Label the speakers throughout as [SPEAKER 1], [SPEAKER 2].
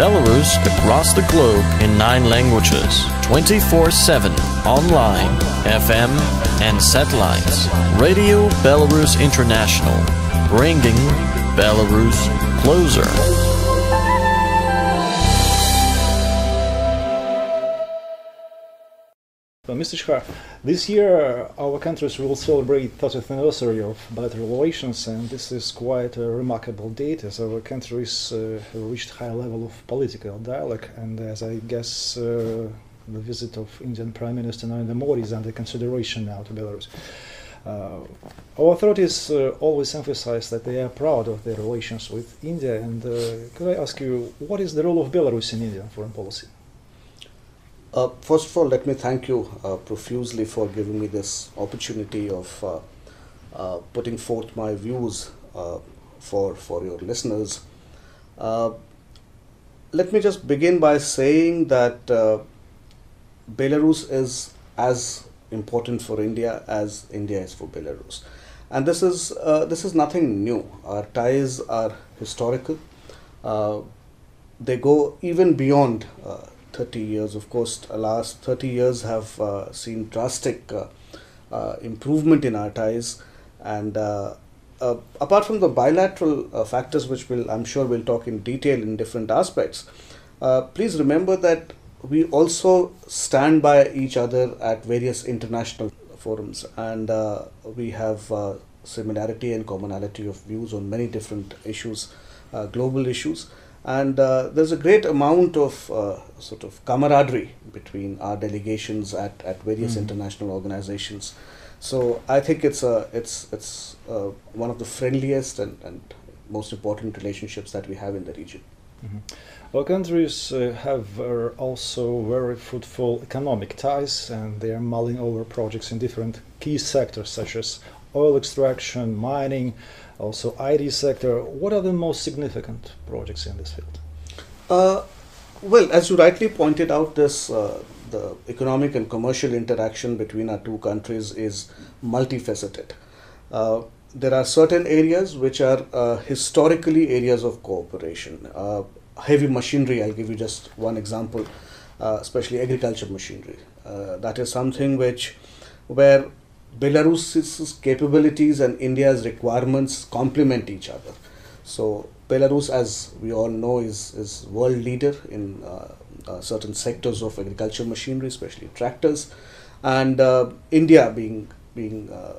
[SPEAKER 1] Belarus across the globe in nine languages, 24 7, online, FM, and satellites. Radio Belarus International, bringing Belarus closer.
[SPEAKER 2] Mr. Jha, this year our countries will celebrate 30th anniversary of bilateral relations, and this is quite a remarkable date as our countries uh, have reached high level of political dialogue, and as I guess uh, the visit of Indian Prime Minister Narendra Modi is under consideration now to Belarus. Uh, our authorities uh, always emphasize that they are proud of their relations with India, and uh, could I ask you, what is the role of Belarus in Indian foreign policy?
[SPEAKER 3] Uh, first of all, let me thank you uh, profusely for giving me this opportunity of uh, uh putting forth my views uh, for for your listeners. Uh, let me just begin by saying that Belarus is as important for India as India is for Belarus, and this is this is nothing new. Our ties are historical. they go even beyond 30 years. Of course, the last 30 years have uh, seen drastic uh, uh, improvement in our ties. And uh, uh, apart from the bilateral factors, which we'll, I'm sure we'll talk in detail in different aspects, please remember that we also stand by each other at various international forums. And we have similarity and commonality of views on many different issues, global issues and uh, there's a great amount of uh, sort of camaraderie between our delegations at, at various mm-hmm. international organizations. So I think it's a it's it's uh, one of the friendliest and, and most important relationships that we have in the region.
[SPEAKER 2] Mm-hmm. Our countries uh, have uh, also very fruitful economic ties, and they are mulling over projects in different key sectors such as oil extraction, mining, also IT sector. What are the most significant projects in this field?
[SPEAKER 3] Uh, well, as you rightly pointed out, this uh, the economic and commercial interaction between our two countries is multifaceted. Uh, there are certain areas which are uh, historically areas of cooperation. Uh, heavy machinery, I'll give you just one example, uh, especially agriculture machinery. that is something which, where Belarus's capabilities and India's requirements complement each other. So Belarus, as we all know, is is world leader in uh, uh, certain sectors of agriculture machinery, especially tractors, and uh, India being being uh,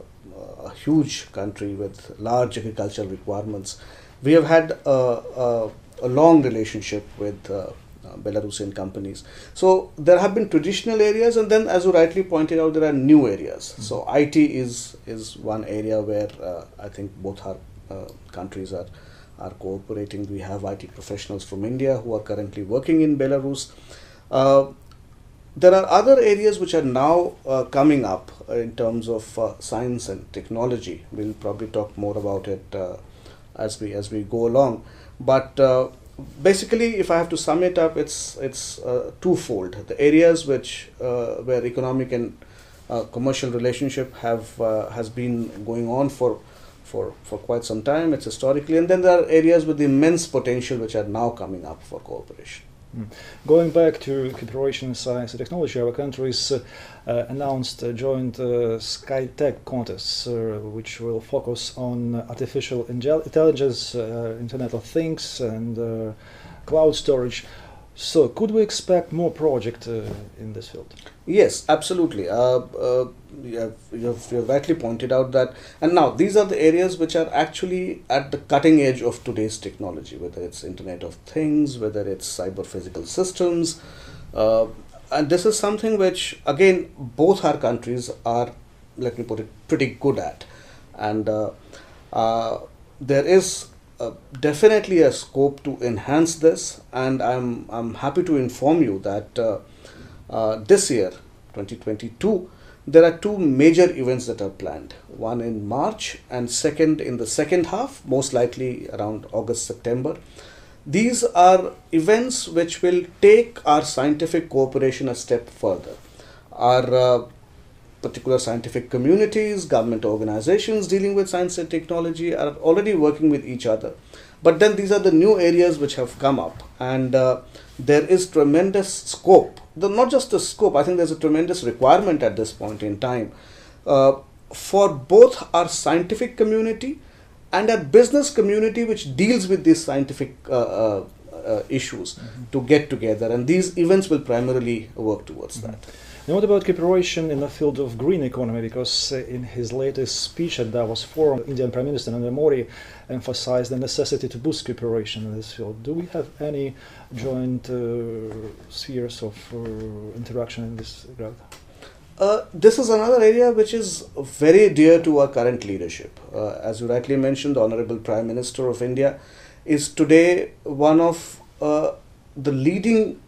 [SPEAKER 3] a huge country with large agricultural requirements, we have had a, a, a long relationship with uh, uh, Belarusian companies. So there have been traditional areas, and then, as you rightly pointed out, there are new areas. Mm-hmm. So IT is is one area where uh, I think both our uh, countries are are cooperating. We have IT professionals from India who are currently working in Belarus. Uh, there are other areas which are now uh, coming up in terms of uh, science and technology. We'll probably talk more about it as we as we go along. But basically, if I have to sum it up, it's it's uh, twofold. The areas which uh, where economic and uh, commercial relationship have uh, has been going on for for for quite some time. It's historically, and then there are areas with immense potential which are now coming up for cooperation.
[SPEAKER 2] Mm. Going back to cooperation in science and technology, our countries uh, uh, announced a joint uh, SkyTech contest, uh, which will focus on artificial intelligence, uh, Internet of Things, and uh, cloud storage. So, could we expect more projects in this field?
[SPEAKER 3] Yes, absolutely. You have, you, have, you have rightly pointed out that, and now these are the areas which are actually at the cutting edge of today's technology, whether it's Internet of Things, whether it's cyber physical systems, uh, and this is something which, again, both our countries are, let me put it, pretty good at, and uh, uh, there is uh, definitely a scope to enhance this, and I'm I'm happy to inform you that uh, this year, 2022 there are two major events that are planned. One in march and second in the second half most likely around august september. These are events which will take our scientific cooperation a step further. Our uh, particular scientific communities government organizations dealing with science and technology are already working with each other. But then these are the new areas which have come up. And uh, there is tremendous scope. The, not just the scope, I think there's a tremendous requirement at this point in time uh, for both our scientific community and our business community, which deals with these scientific uh, uh, uh issues, mm-hmm. to get together. And these events will primarily work towards mm-hmm. that.
[SPEAKER 2] What about cooperation in the field of green economy? Because uh, in his latest speech at Davos Forum, Indian Prime Minister Narendra Modi emphasized the necessity to boost cooperation in this field. Do we have any joint uh, spheres of uh, interaction in this regard?
[SPEAKER 3] Uh, this is another area which is very dear to our current leadership. Uh, as you rightly mentioned, the Honorable Prime Minister of India is today one of uh, the leading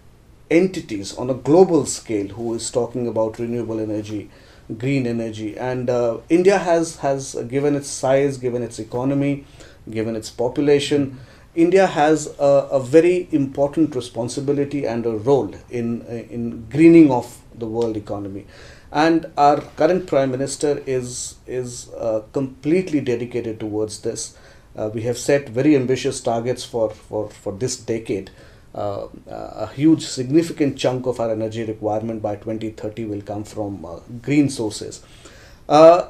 [SPEAKER 3] entities on a global scale who is talking about renewable energy, green energy, and uh, India has has given its size, given its economy, given its population. India has a, a, very important responsibility and a role in in greening of the world economy, and our current prime minister is is uh, completely dedicated towards this. Uh, we have set very ambitious targets for for for this decade uh, a huge significant chunk of our energy requirement by 2030 will come from uh, green sources. Uh,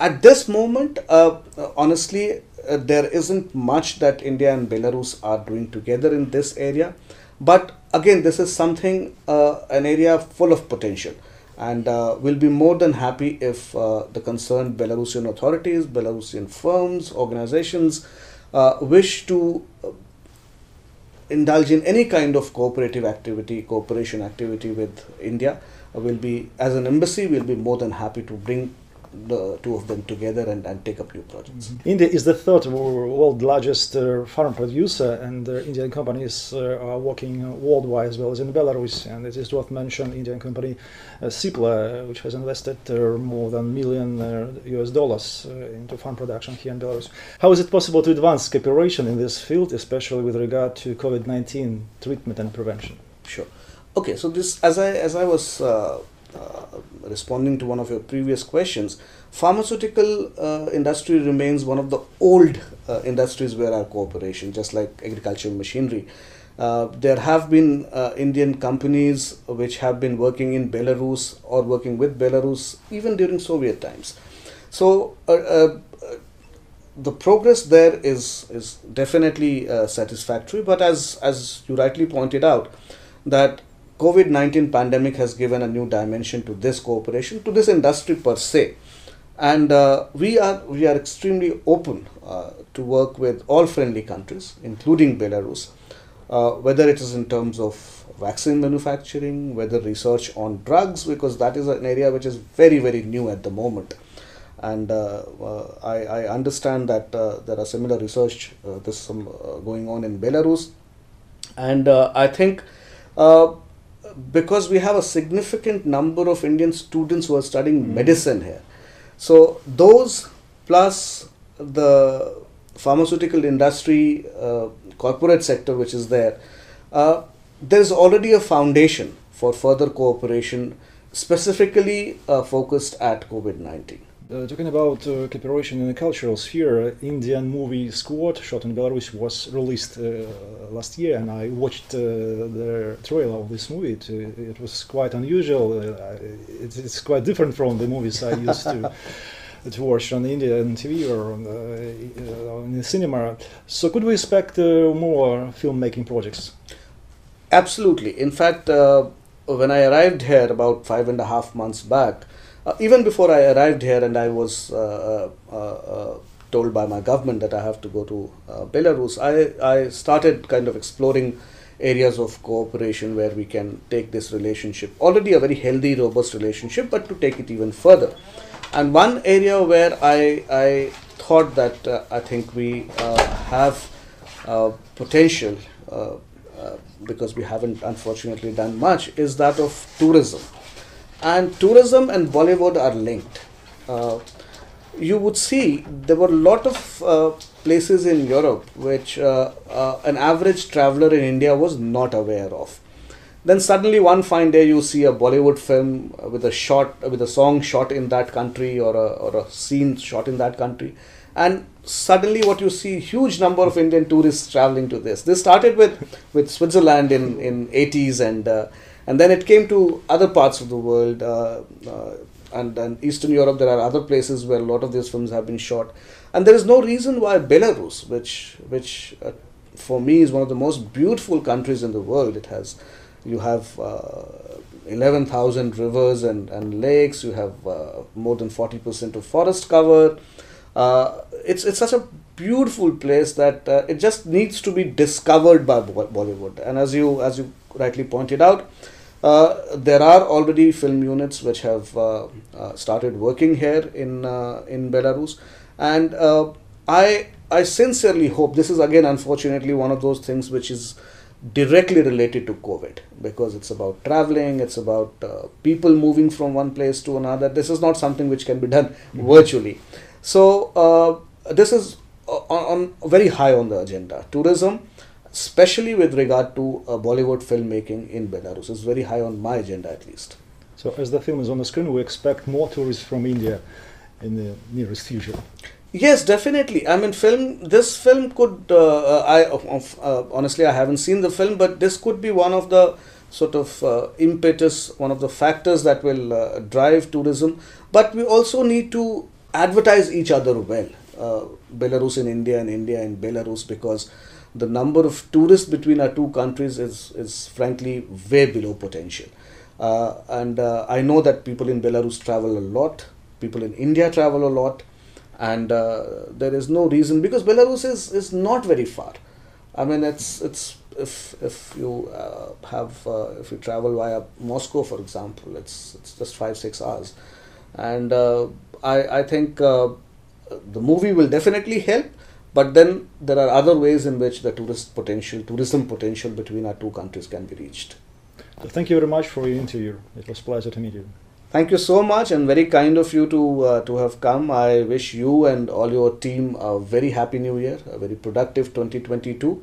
[SPEAKER 3] at this moment, uh, honestly, uh, there isn't much that India and Belarus are doing together in this area. But again, this is something, uh, an area full of potential. And we'll be more than happy if the concerned Belarusian authorities, Belarusian firms, organizations wish to indulge in any kind of cooperative activity, cooperation activity with India, uh, will be, as an embassy, we'll be more than happy to bring the two of them together and, and take up new projects.
[SPEAKER 2] Mm-hmm. India is the third world largest uh, farm producer, and uh, Indian companies uh, are working worldwide as well as in Belarus. And it is worth mentioning Indian company uh, Cipla, which has invested uh, more than million US uh, dollars into farm production here in Belarus. How is it possible to advance cooperation in this field, especially with regard to COVID-19 treatment and prevention?
[SPEAKER 3] Sure. Okay, so this, as I as I was uh, responding to one of your previous questions, pharmaceutical uh, industry remains one of the old uh, industries where our cooperation, just like agricultural machinery. Uh, there have been uh, Indian companies which have been working in Belarus or working with Belarus even during Soviet times. So uh, the progress there is is definitely satisfactory. But as as you rightly pointed out, that COVID 19 pandemic has given a new dimension to this cooperation, to this industry per se. And uh, we, are, we are extremely open uh, to work with all friendly countries, including Belarus, uh, whether it is in terms of vaccine manufacturing, whether research on drugs, because that is an area which is very, very new at the moment. And uh, uh, I, I, understand that uh, there are similar research this some going on in Belarus. And I think because we have a significant number of Indian students who are studying mm. medicine here. So those plus the pharmaceutical industry, uh, corporate sector which is there, uh, there is already a foundation for further cooperation specifically uh, focused at COVID 19.
[SPEAKER 2] Uh, talking about uh, cooperation in the cultural sphere, uh, Indian movie Squad, shot in Belarus, was released uh, last year, and I watched uh, the trailer of this movie. It, uh, it was quite unusual. It's, it's, quite different from the movies I used to. to watch on Indian TV or on the, in the cinema. So, could we expect more filmmaking projects?
[SPEAKER 3] Absolutely. In fact, when I arrived here about five and a half months back, uh, even before I arrived here and I was uh, uh, uh told by my government that I have to go to uh, Belarus, I, I started kind of exploring areas of cooperation where we can take this relationship, already a very healthy, robust relationship, but to take it even further. And one area where I, I thought that uh, I think we have potential because we haven't unfortunately done much is that of tourism and tourism and Bollywood are linked. Uh, you would see there were a lot of uh, places in Europe which uh, uh, an average traveler in India was not aware of. Then suddenly one fine day you see a Bollywood film with a shot with a song shot in that country or a, or a scene shot in that country and suddenly what you see huge number of indian tourists traveling to this this started with with switzerland in in 80s and uh, and then it came to other parts of the world uh, uh, and, and eastern europe there are other places where a lot of these films have been shot and there is no reason why belarus which which uh, for me is one of the most beautiful countries in the world it has you have uh, 11,000 rivers and, and lakes. You have uh, more than 40% of forest cover. Uh, it's, it's such a beautiful place that it just needs to be discovered by Bollywood. And as you, as you rightly pointed out, uh, there are already film units which have uh, uh, started working here in, in Belarus. And I, I sincerely hope, this is again unfortunately one of those things which is directly related to COVID because it's about traveling, it's about uh, people moving from one place to another. This is not something which can be done mm-hmm. virtually. So uh, this is uh, on, on, very high on the agenda. Tourism, especially with regard to uh, Bollywood filmmaking in Belarus, is very high on my agenda at least.
[SPEAKER 2] So as the film is on the screen, we expect more tourists from India in the nearest future.
[SPEAKER 3] Yes, definitely. I mean, film. This film could. Uh, I uh, honestly, I haven't seen the film, but this could be one of the sort of uh, impetus, one of the factors that will uh, drive tourism. But we also need to advertise each other well. Uh, Belarus in India and India in Belarus, because the number of tourists between our two countries is is frankly way below potential. Uh, and I know that people in Belarus travel a lot. People in India travel a lot and uh, there is no reason because Belarus is, is not very far. I mean, it's it's if if you uh, have uh, if you travel via Moscow, for example, it's it's just five six hours, and uh, I I think uh, the movie will definitely help. But then there are other ways in which the tourist potential, tourism potential between our two countries can be reached.
[SPEAKER 2] So thank you very much for your interview. It was a pleasure to meet you.
[SPEAKER 3] Thank you so much and very kind of you to uh, to have come. I wish you and all your team a very happy new year, a very productive 2022.